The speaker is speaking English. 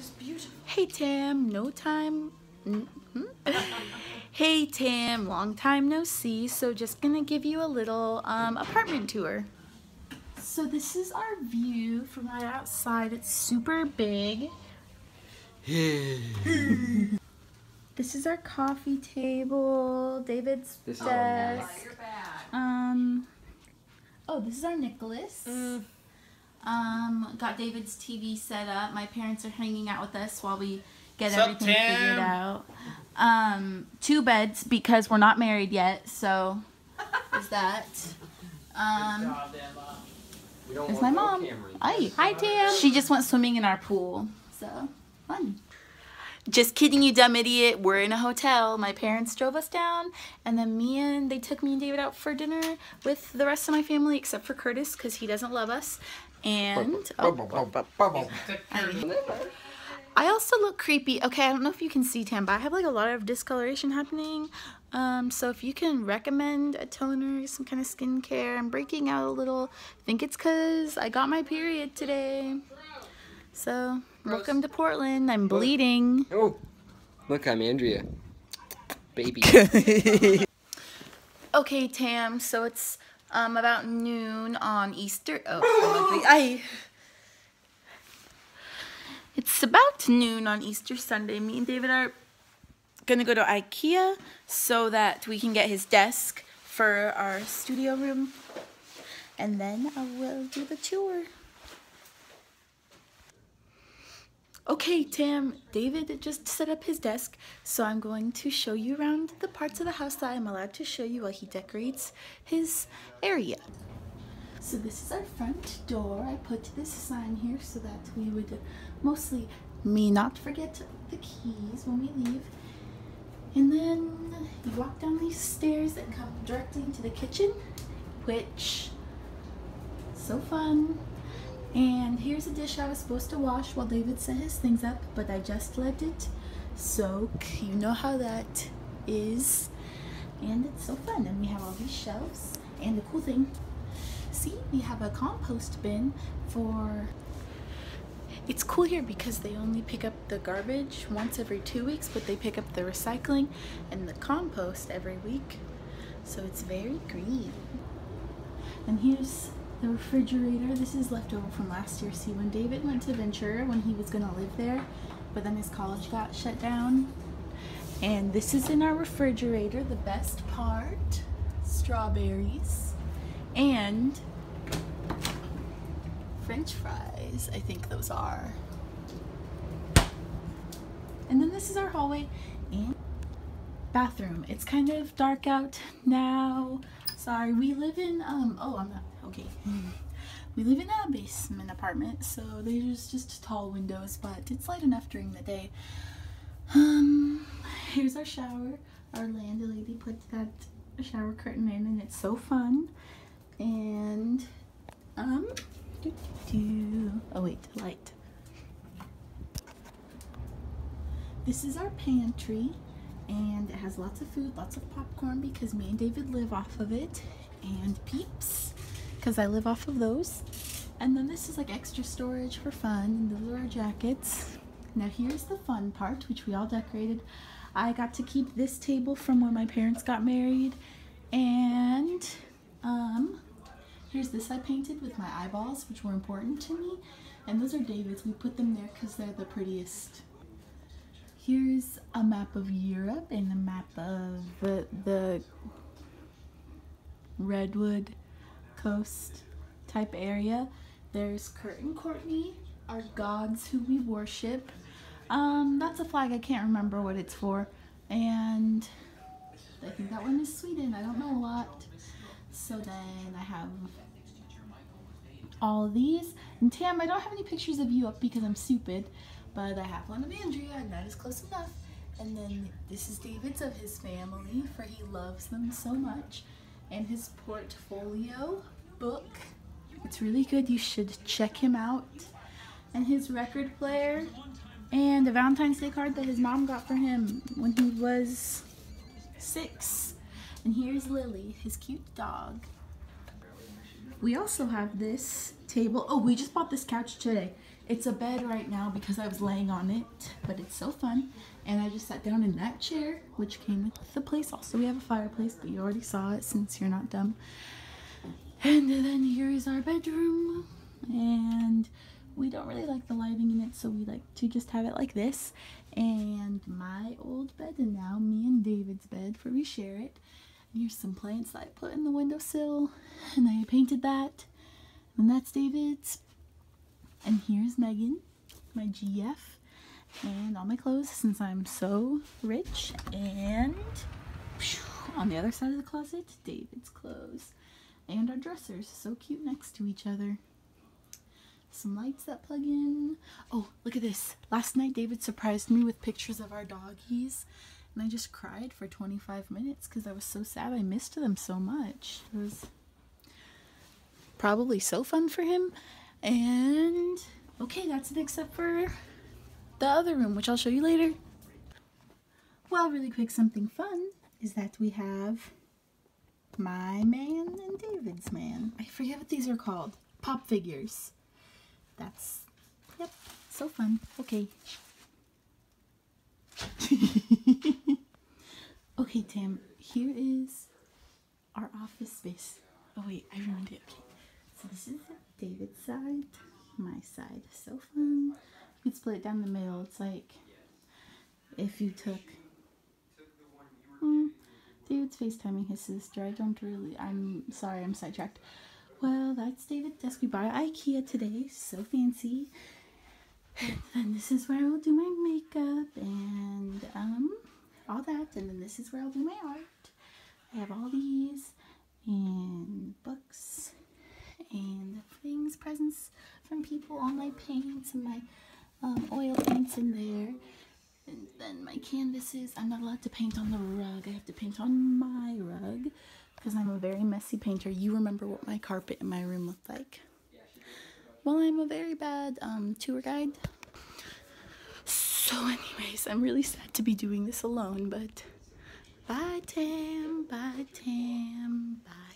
is beautiful. Hey Tam, no time. Mm -hmm. hey Tam, long time no see. So just gonna give you a little um, apartment tour. So this is our view from right outside. It's super big. this is our coffee table. David's This is desk. Um. Oh, this is our Nicholas. Mm. Um, got David's TV set up. My parents are hanging out with us while we get Sup, everything figured out. Um, two beds because we're not married yet, so there's that. Um, We there's my mom. cameras. Hi. Hi, Tam. She just went swimming in our pool, so fun. Just kidding, you dumb idiot. We're in a hotel. My parents drove us down, and then me and they took me and David out for dinner with the rest of my family, except for Curtis, because he doesn't love us. And oh, I also look creepy. Okay, I don't know if you can see Tam, but I have like a lot of discoloration happening. Um, so if you can recommend a toner, some kind of skincare, I'm breaking out a little. I think it's because I got my period today. So welcome to Portland. I'm bleeding. Oh, look, I'm Andrea. Baby. Okay, Tam. So it's um about noon on Easter. Oh, I. It's about noon on Easter Sunday. Me and David are gonna go to IKEA so that we can get his desk for our studio room, and then I will do the tour. Okay, Tam, David just set up his desk, so I'm going to show you around the parts of the house that I'm allowed to show you while he decorates his area. So this is our front door. I put this sign here so that we would mostly me not forget the keys when we leave. And then you walk down these stairs that come directly into the kitchen, which so fun. And here's a dish I was supposed to wash while David set his things up, but I just let it soak. You know how that is. And it's so fun. And we have all these shelves. And the cool thing, see, we have a compost bin for. It's cool here because they only pick up the garbage once every two weeks, but they pick up the recycling and the compost every week. So it's very green. And here's the refrigerator. This is leftover from last year. See, when David went to Ventura, when he was gonna live there, but then his college got shut down. And this is in our refrigerator, the best part, strawberries and french fries, I think those are. And then this is our hallway and bathroom. It's kind of dark out now. Sorry, we live in, um, oh, I'm not, okay. We live in a basement apartment, so there's just tall windows, but it's light enough during the day. Um, here's our shower. Our landlady put that shower curtain in, and it's so fun. And, um, doo -doo -doo. oh wait, light. This is our pantry and it has lots of food, lots of popcorn because me and David live off of it, and peeps because I live off of those. And then this is like extra storage for fun, and those are our jackets. Now here's the fun part, which we all decorated. I got to keep this table from when my parents got married, and um, here's this I painted with my eyeballs, which were important to me. And those are David's. We put them there because they're the prettiest. Here's a map of Europe and a map of the, the Redwood Coast type area. There's Kurt and Courtney, our gods who we worship. Um, that's a flag, I can't remember what it's for. And I think that one is Sweden, I don't know a lot. So then I have all these. And Tam, I don't have any pictures of you up because I'm stupid, but I have one of Andrea, and that is close enough. And then this is David's of his family, for he loves them so much. And his portfolio book. It's really good. You should check him out. And his record player. And a Valentine's Day card that his mom got for him when he was six. And here's Lily, his cute dog. We also have this table. Oh, we just bought this couch today. It's a bed right now because I was laying on it, but it's so fun. And I just sat down in that chair, which came with the place. Also, we have a fireplace, but you already saw it since you're not dumb. And then here is our bedroom. And we don't really like the lighting in it, so we like to just have it like this. And my old bed, and now me and David's bed, for we share it. And here's some plants that I put in the windowsill, and I painted that. And that's David's. And here's Megan, my GF, and all my clothes since I'm so rich. And on the other side of the closet, David's clothes. And our dressers, so cute next to each other some lights that plug in. Oh, look at this. Last night David surprised me with pictures of our doggies and I just cried for 25 minutes because I was so sad I missed them so much. It was probably so fun for him. And okay, that's it except for the other room, which I'll show you later. Well, really quick, something fun is that we have my man and David's man. I forget what these are called. Pop figures that's, yep, so fun. Okay. okay, Tam, here is our office space. Oh, wait, I ruined it. Okay. So this is David's side, my side. So fun. You could split it down the middle. It's like if you took mm, David's FaceTiming his sister. I don't really, I'm sorry, I'm sidetracked. Well, that's David desk we bought Ikea today. So fancy. And this is where I will do my makeup and um all that. And then this is where I'll do my art. I have all these and books and things, presents from people, all my paints and my um, oil paints in there. And then my canvases. I'm not allowed to paint on the rug. I have to paint on my rug because I'm a very messy painter. You remember what my carpet in my room looked like. Well, I'm a very bad um, tour guide. So anyways, I'm really sad to be doing this alone, but bye Tam, bye Tam, bye.